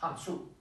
函数。